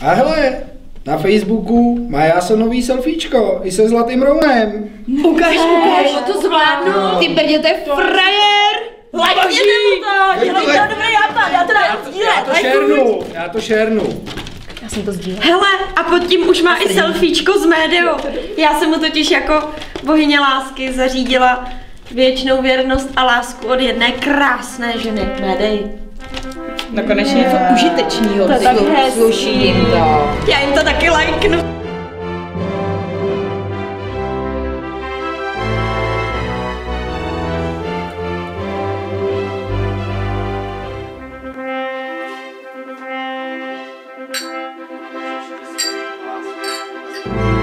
A hele, na Facebooku má já se nový selfiečko i se zlatým rounem. Ukaž, ukaž. No to zvládnu. Ty brdě, to je frajer. Lajkněte mu to, dělej to dobrý nápad, já to dám sdílet, Já to šernu, já to šernu. Já jsem to sdílela. Hele, a pod tím už má i selfiečko z médiu. Já jsem mu totiž jako bohyně lásky zařídila věčnou věrnost a lásku od jedné krásné ženy. Médej. No konečně něco užitečného. To tak. Sluší jim to. Já jim to taky lajknu. Just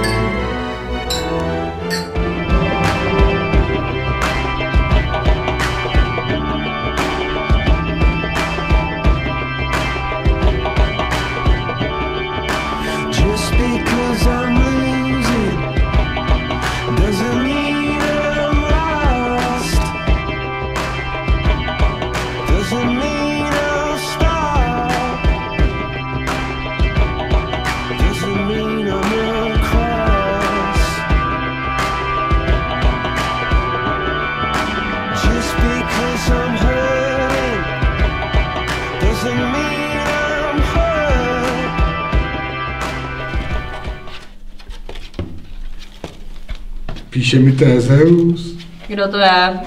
Píše mi Tézeus. Kdo to je?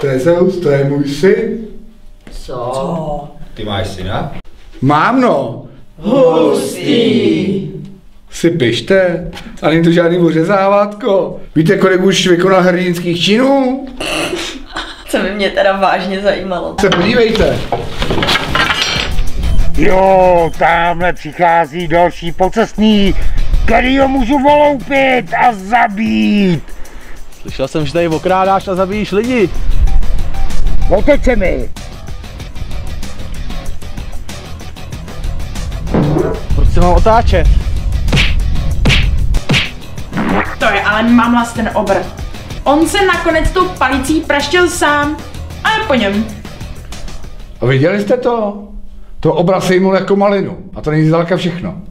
Tézeus, to je můj syn. Co? Ty máš syna? Mám no. Hustý. Si pište, a není to žádný ořezávátko. Víte, kolik už vykonal hrdinských činů? Co by mě teda vážně zajímalo. Se podívejte. Jo, tamhle přichází další pocestný, který ho můžu voloupit a zabít. Slyšel jsem, že tady okrádáš a zabíjíš lidi. Oteď se mi. Proč se mám otáčet? To je ale mamlas ten obr. On se nakonec tou palicí praštil sám a je po něm. A viděli jste to? To obraz sejmul jako malinu. A to není zdaleka všechno.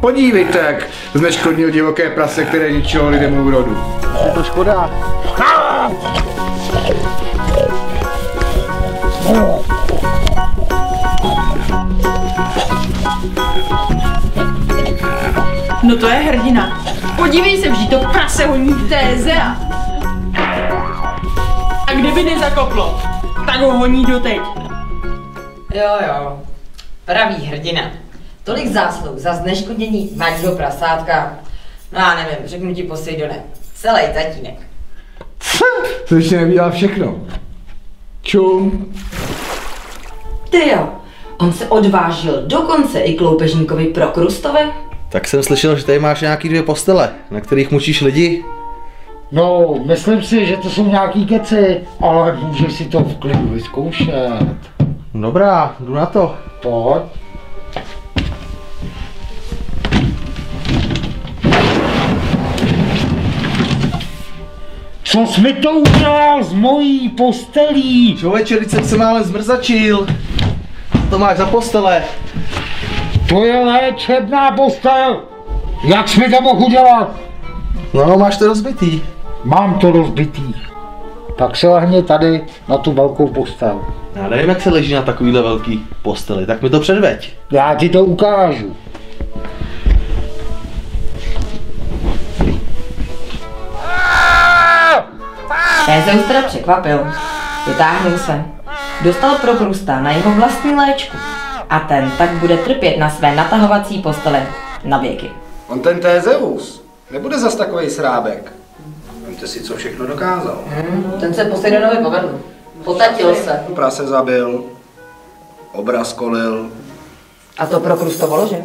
Podívejte, jak zneškodnil divoké prase, které ničilo lidem úrodu. Je to škoda. No to je hrdina. Podívej se, vždy to prase honí téze a... A kdyby nezakoplo, tak ho honí doteď. Jo, jo. Pravý hrdina. Tolik zásluh za zneškodnění malého prasátka. No já nevím, řeknu ti Poseidone. Celý tatínek. To ještě nevídá všechno. Čum. Ty jo, on se odvážil dokonce i k loupežníkovi Prokrustovi. Tak jsem slyšel, že tady máš nějaký dvě postele, na kterých mučíš lidi. No, myslím si, že to jsou nějaký keci, ale můžeš si to v klidu vyzkoušet. Dobrá, jdu na to. Pojď. Co jsi mi to udělal s mojí postelí? Člověče, teď jsem se málem zmrzačil. To máš za postele? To je léčebná postel. Jak jsi mi to mohl udělat? No, máš to rozbitý. Mám to rozbitý. Tak se lehni tady na tu velkou postel. Já nevím, jak se leží na takovýhle velký posteli, tak mi to předveď. Já ti to ukážu. Tézeus teda překvapil. Vytáhnul se. Dostal Prokrusta na jeho vlastní léčku. A ten tak bude trpět na své natahovací postele na věky. On ten Tézeus nebude zas takový srábek. Vemte si, co všechno dokázal. Ten se Poseidonovi povedl. Potatil se. Prase zabil, obraz kolil. A to Prokrusto voložil.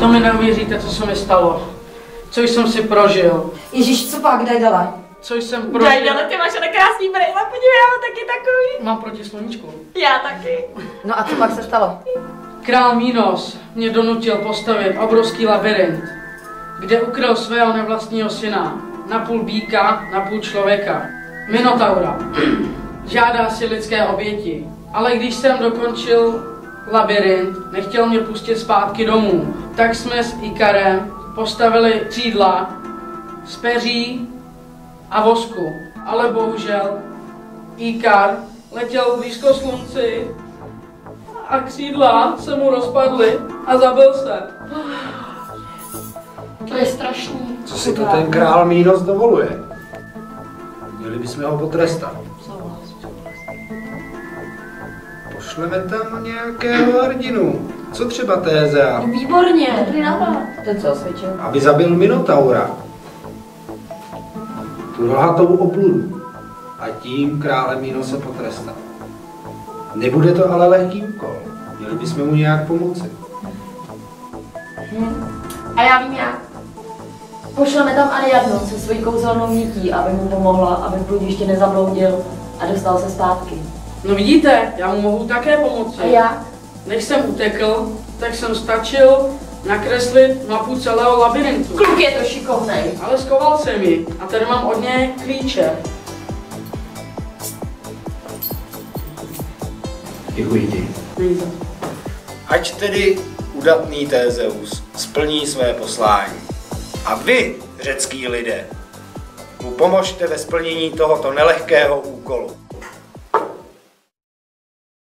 To mi neuvěříte, co se mi stalo. Co jsem si prožil. Ježíš, co pak, daj dala? Co jsem prožil. Dajdele, ty máš ale krásný brýle, podívej, já mám taky takový. Mám proti sluníčku. Já taky. No a co pak se stalo? Král Mínos mě donutil postavit obrovský labirint, kde ukryl svého nevlastního syna, napůl býka, napůl člověka, Minotaura. žádá si lidské oběti. Ale když jsem dokončil labirint, nechtěl mě pustit zpátky domů, tak jsme s Ikarem postavili křídla z peří a vosku. Ale bohužel Ikar letěl blízko slunci a křídla se mu rozpadly a zabil se. To je strašný. Co si to ten král Mínos dovoluje? Měli bychom ho potrestat. Pošleme tam nějakého hrdinu. Co třeba Tézea? Výborně. Dobrý nápad. Ten co osvědčil? Aby zabil Minotaura. Tu rohatou obludu. A tím krále Minose potrestat. Nebude to ale lehký úkol. Měli bychom mu nějak pomoci. A já vím jak. Pošleme tam Ariadnu se svojí kouzelnou nití, aby mu pomohla, aby v bludiště nezabloudil a dostal se zpátky. No vidíte, já mu mohu také pomoci. A já? Než jsem utekl, tak jsem stačil nakreslit mapu celého labirintu. Kluk je to šikovnej. Ale skoval jsem ji a tady mám od něj klíče. Děkuji ti. Ať tedy udatný Tézeus splní své poslání. A vy, řecký lidé, mu pomožte ve splnění tohoto nelehkého úkolu.